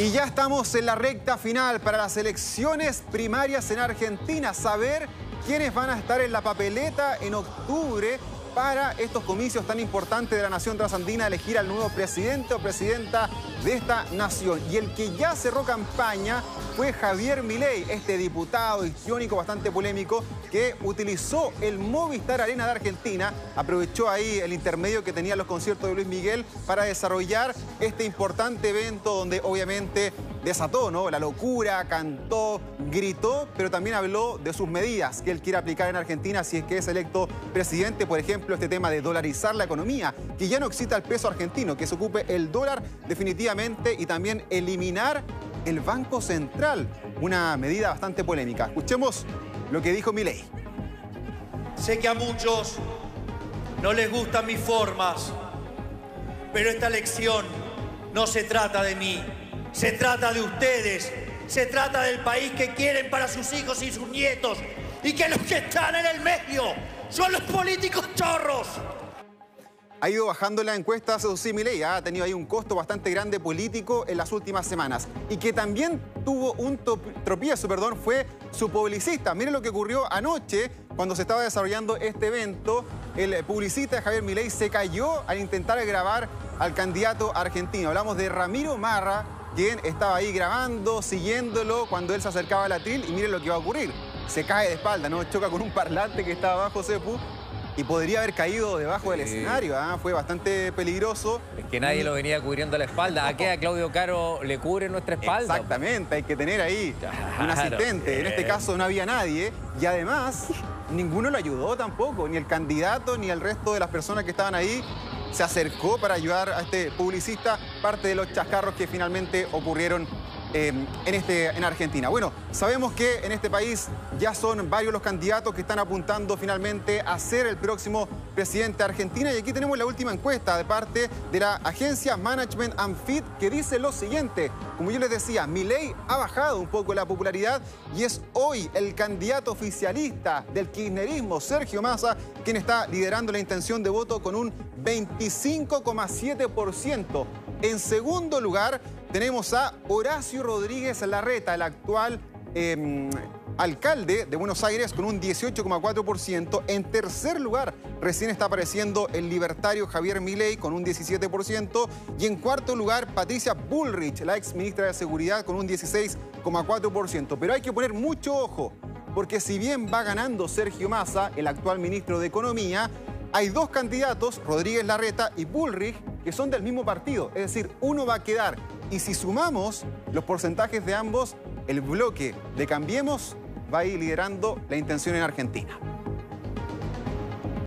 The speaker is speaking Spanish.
Y ya estamos en la recta final para las elecciones primarias en Argentina. Saber quiénes van a estar en la papeleta en octubre para estos comicios tan importantes de la nación trasandina, elegir al nuevo presidente o presidenta de esta nación. Y el que ya cerró campaña fue Javier Milei, este diputado histriónico bastante polémico que utilizó el Movistar Arena de Argentina, aprovechó ahí el intermedio que tenían los conciertos de Luis Miguel para desarrollar este importante evento donde obviamente desató ¿no? la locura, cantó, gritó, pero también habló de sus medidas que él quiere aplicar en Argentina si es que es electo presidente, por ejemplo, este tema de dolarizar la economía, que ya no exista el peso argentino, que se ocupe el dólar definitivamente y también eliminar el Banco Central, una medida bastante polémica. Escuchemos lo que dijo Milei. Sé que a muchos no les gustan mis formas, pero esta elección no se trata de mí, se trata de ustedes, se trata del país que quieren para sus hijos y sus nietos, y que los que están en el medio son los políticos chorros ha ido bajando la encuesta sí, Milei, ha tenido ahí un costo bastante grande político en las últimas semanas. Y que también tuvo un tropiezo, perdón, fue su publicista. Miren lo que ocurrió anoche cuando se estaba desarrollando este evento. El publicista Javier Milei se cayó al intentar grabar al candidato argentino. Hablamos de Ramiro Marra, quien estaba ahí grabando, siguiéndolo cuando él se acercaba al atril y miren lo que va a ocurrir. Se cae de espalda, ¿no? Choca con un parlante que estaba abajo, Sepu, y podría haber caído debajo del escenario. ¿ah? Fue bastante peligroso. Es que nadie lo venía cubriendo la espalda. ¿A qué a Claudio Caro le cubre nuestra espalda? Exactamente, hay que tener ahí un asistente. En este caso no había nadie y además ninguno lo ayudó tampoco, ni el candidato ni el resto de las personas que estaban ahí se acercó para ayudar a este publicista, parte de los chascarros que finalmente ocurrieron en, este, en Argentina. Bueno, sabemos que en este país ya son varios los candidatos que están apuntando finalmente a ser el próximo presidente de Argentina y aquí tenemos la última encuesta de parte de la agencia Management and que dice lo siguiente, como yo les decía, Milei ha bajado un poco la popularidad y es hoy el candidato oficialista del kirchnerismo, Sergio Massa, quien está liderando la intención de voto con un 25,7%. En segundo lugar, tenemos a Horacio Rodríguez Larreta, el actual em, alcalde de Buenos Aires, con un 18,4%. En tercer lugar, recién está apareciendo el libertario Javier Milei, con un 17%. Y en cuarto lugar, Patricia Bullrich, la ex ministra de Seguridad, con un 16,4%. Pero hay que poner mucho ojo, porque si bien va ganando Sergio Massa, el actual ministro de Economía, hay dos candidatos, Rodríguez Larreta y Bullrich, que son del mismo partido. Es decir, uno va a quedar y si sumamos los porcentajes de ambos, el bloque de Cambiemos va a ir liderando la intención en Argentina.